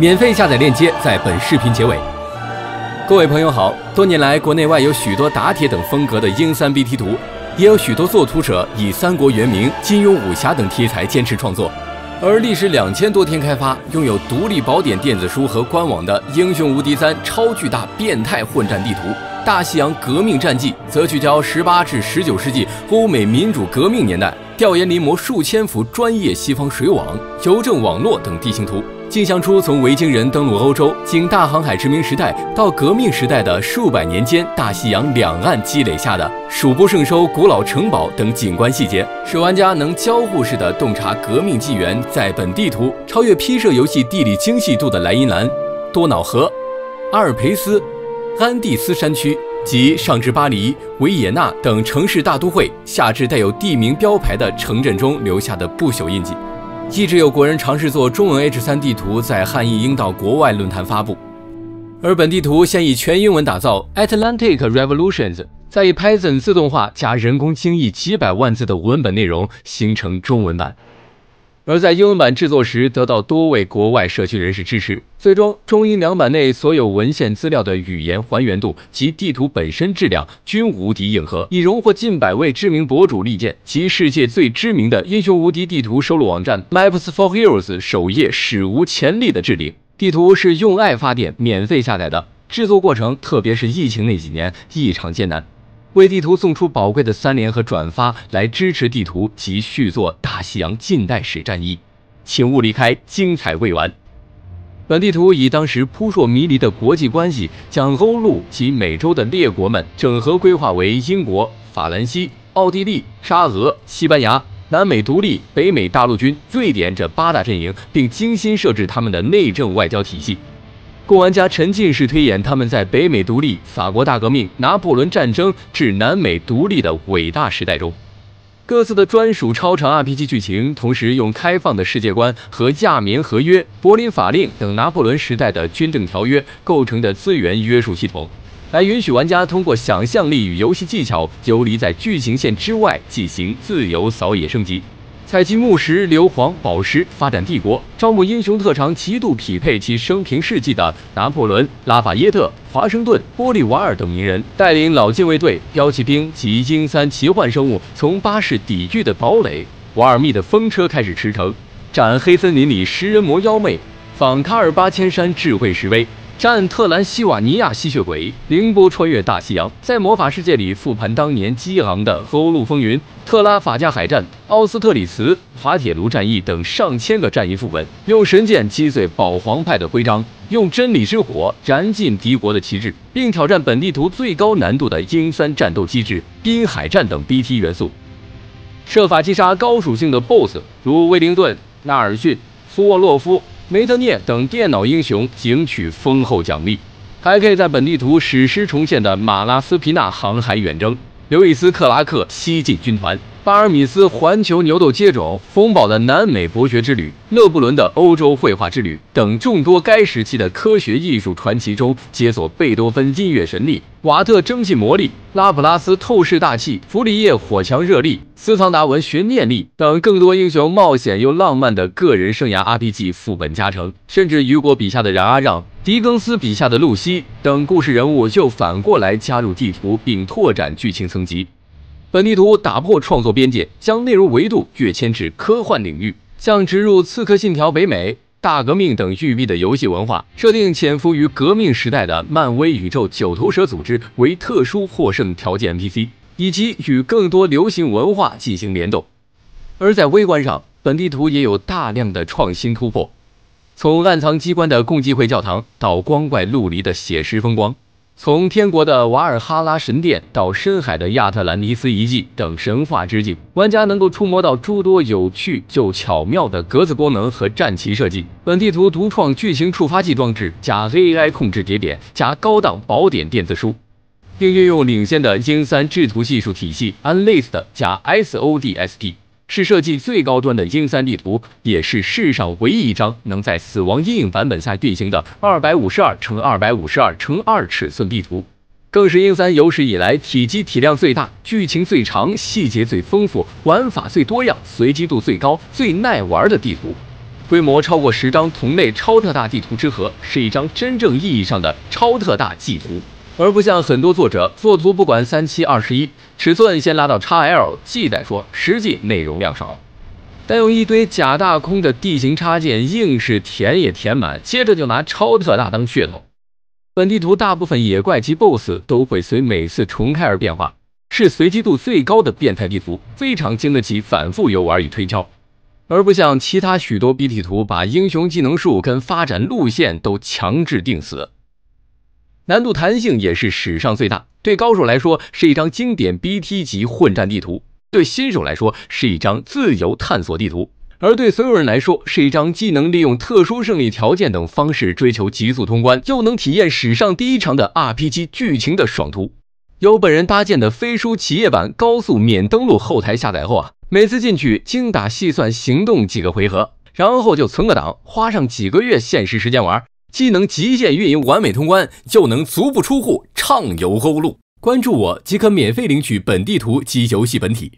免费下载链接在本视频结尾。各位朋友好，多年来国内外有许多打铁等风格的英三 BT 图，也有许多作图者以三国原名、金庸武侠等题材坚持创作。而历时两千多天开发、拥有独立宝典电子书和官网的《英雄无敌三》超巨大变态混战地图《大西洋革命战记》，则聚焦十八至十九世纪欧美民主革命年代，调研临摹数千幅专业西方水网、邮政网络等地形图。镜像出从维京人登陆欧洲，经大航海殖民时代到革命时代的数百年间，大西洋两岸积累下的数不胜收古老城堡等景观细节，使玩家能交互式的洞察革命纪元。在本地图超越批设游戏地理精细度的莱茵兰、多瑙河、阿尔培斯、安第斯山区及上至巴黎、维也纳等城市大都会，下至带有地名标牌的城镇中留下的不朽印记。一直有国人尝试做中文 H3 地图，在汉译英到国外论坛发布。而本地图先以全英文打造，Atlantic Revolutions，再以 Python 自动化加人工精译几百万字的文本内容形成中文版。而在英文版制作时，得到多位国外社区人士支持，最终中英两版内所有文献资料的语言还原度及地图本身质量均无敌硬核，已荣获近百位知名博主力荐及世界最知名的英雄无敌地图收录网站 Maps for Heroes 首页史无前例的置顶。地图是用爱发电，免费下载的，制作过程特别是疫情那几年异常艰难。为地图送出宝贵的三连和转发，来支持地图及续作《大西洋近代史战役》，请勿离开，精彩未完。本地图以当时扑朔迷离的国际关系，将欧陆及美洲的列国们整合规划为英国、法兰西、奥地利、沙俄、西班牙、南美独立、北美大陆军、瑞典这八大阵营，并精心设置他们的内政外交体系。供玩家沉浸式推演他们在北美独立、法国大革命、拿破仑战争至南美独立的伟大时代中，各自的专属超长 RPG 剧情，同时用开放的世界观和亚棉合约、柏林法令等拿破仑时代的军政条约构成的资源约束系统，来允许玩家通过想象力与游戏技巧游离在剧情线之外，进行自由扫野升级。采集木石、硫磺、宝石，发展帝国；招募英雄特长极度匹配其生平事迹的拿破仑、拉法耶特、华盛顿、玻利瓦尔等名人，带领老禁卫队、标骑兵及英三奇幻生物，从巴士底狱的堡垒、瓦尔密的风车开始驰骋，斩黑森林里食人魔妖魅，访卡尔巴千山智慧石碑。战特兰西瓦尼亚吸血鬼，凌波穿越大西洋，在魔法世界里复盘当年激昂的欧陆风云、特拉法加海战、奥斯特里茨、滑铁卢战役等上千个战役副本，用神剑击碎保皇派的徽章，用真理之火燃尽敌国的旗帜，并挑战本地图最高难度的鹰三战斗机制、滨海战等 BT 元素，设法击杀高属性的 BOSS，如威灵顿、纳尔逊、苏沃洛夫。梅德涅等电脑英雄赢取丰厚奖励，还可以在本地图史诗重现的马拉斯皮纳航海远征、刘易斯克拉克西进军团。巴尔米斯环球牛斗接种、风宝的南美博学之旅、勒布伦的欧洲绘画之旅等众多该时期的科学艺术传奇中，解锁贝多芬音乐神力、瓦特蒸汽魔力、拉普拉斯透视大气、弗里叶火墙热力、斯汤达文悬念力等更多英雄冒险又浪漫的个人生涯 RPG 副本加成，甚至雨果笔下的冉阿让、狄更斯笔下的露西等故事人物就反过来加入地图，并拓展剧情层级。本地图打破创作边界，将内容维度跃迁至科幻领域，像植入《刺客信条：北美》《大革命》等育碧的游戏文化，设定潜伏于革命时代的漫威宇宙九头蛇组织为特殊获胜条件 NPC，以及与更多流行文化进行联动。而在微观上，本地图也有大量的创新突破，从暗藏机关的共济会教堂到光怪陆离的写实风光。从天国的瓦尔哈拉神殿到深海的亚特兰蒂斯遗迹等神话之境，玩家能够触摸到诸多有趣又巧妙的格子功能和战旗设计。本地图独创巨型触发器装置，加 AI 控制节点，加高档宝典电子书，并运用领先的英三制图技术体系，Unlist 加 SODST。是设计最高端的英三地图，也是世上唯一一张能在死亡阴影版本下运行的二百五十二乘二百五十二乘二尺寸地图，更是英三有史以来体积体量最大、剧情最长、细节最丰富、玩法最多样、随机度最高、最耐玩的地图。规模超过十张同类超特大地图之和，是一张真正意义上的超特大地图，而不像很多作者做图不管三七二十一，尺寸先拉到 XL，G 再说，实际内容量少。但用一堆假大空的地形插件硬是填也填满，接着就拿超特大当噱头。本地图大部分野怪及 BOSS 都会随每次重开而变化，是随机度最高的变态地图，非常经得起反复游玩与推敲，而不像其他许多 BT 图把英雄技能树跟发展路线都强制定死。难度弹性也是史上最大，对高手来说是一张经典 BT 级混战地图。对新手来说是一张自由探索地图，而对所有人来说是一张既能利用特殊胜利条件等方式追求极速通关，又能体验史上第一长的 RPG 剧情的爽图。由本人搭建的飞书企业版高速免登录后台下载后啊，每次进去精打细算行动几个回合，然后就存个档，花上几个月现实时间玩，既能极限运营完美通关，就能足不出户畅游欧陆。关注我即可免费领取本地图及游戏本体。